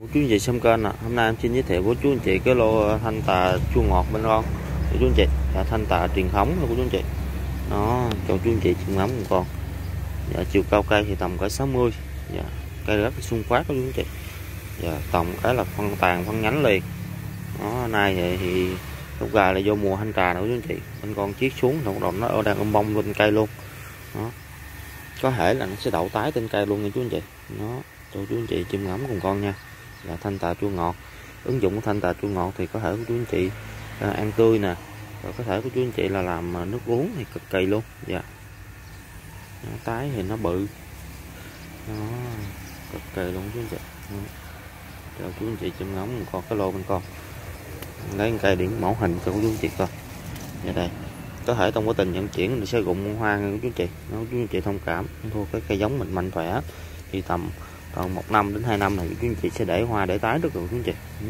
cô chú anh chị xem kênh nè, hôm nay em xin giới thiệu với chú anh chị cái lô thanh tà chua ngọt bên con của chú anh chị, là thanh tà truyền thống của chú anh chị. Nó cho chú anh chị chừng ngắm một con. Dạ, chiều cao cây thì tầm cỡ 60. Dạ, cây rất là xung quát của chú anh chị. Dạ, tổng cái là phân tàn phân nhánh liền. Nó nay thì, thì lúc gà là vô mùa thanh trà nữa chú anh chị. Bên con chiếc xuống thì động nó đang ôm bông lên cây luôn. Đó. Có thể là nó sẽ đậu tái trên cây luôn nha chú anh chị. Nó cho chú anh chị chim ngắm cùng con nha là thanh tà chua ngọt. Ứng dụng của thanh tà chua ngọt thì có thể của chú anh chị à, ăn tươi nè. Rồi có thể của chú anh chị là làm à, nước uống thì cực kỳ luôn. Dạ. Nó tái thì nó bự. Nó cực kỳ luôn chú anh chị. Dạ. Cho chú anh chị chim ngắm con cái lô bên con lấy cây điện mẫu hình cho chú anh chị coi. Dạ đây. Có thể trong quá trình vận chuyển mình sẽ rụng hoa của chú anh chị. Nó chú anh chị thông cảm. Thua cái cây giống mình mạnh khỏe thì tầm còn một năm đến hai năm này quý anh chị sẽ để hoa để tái được rồi quý anh chị ừ.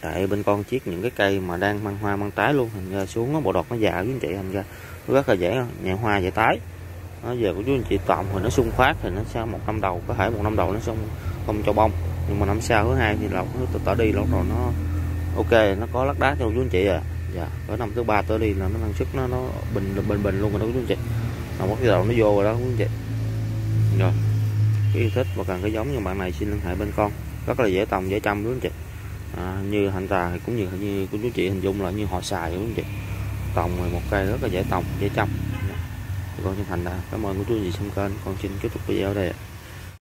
tại bên con chiết những cái cây mà đang mang hoa mang tái luôn, thành ra xuống nó bộ đọt nó già quý anh chị, thành ra nó rất là dễ nhẹ hoa dễ tái. Nó giờ của chú anh chị tạm thì nó sung phát thì nó sau một năm đầu, có thể một năm đầu nó không không cho bông. Nhưng mà năm sau, thứ hai thì lọc nó tỏ đi lọc rồi nó ok, nó có lát đá cho chú anh chị à. Dạ ở năm thứ ba tới đi là nó năng suất nó nó bình bình bình luôn rồi đó chú anh chị. Nó bắt đầu nó vô rồi đó quý anh chị. Rồi cái yêu thích và cần cái giống như bạn này xin liên hệ bên con. Rất là dễ trồng dễ chăm đúng không chị? À, như hành trà thì cũng như như của chú chị hình dung là như họ xài đúng không chị? Trồng một cây rất là dễ trồng dễ chăm. Dạ. Con chân thành đã cảm ơn của chú chị xem kênh. Con xin kết thúc video đây ạ.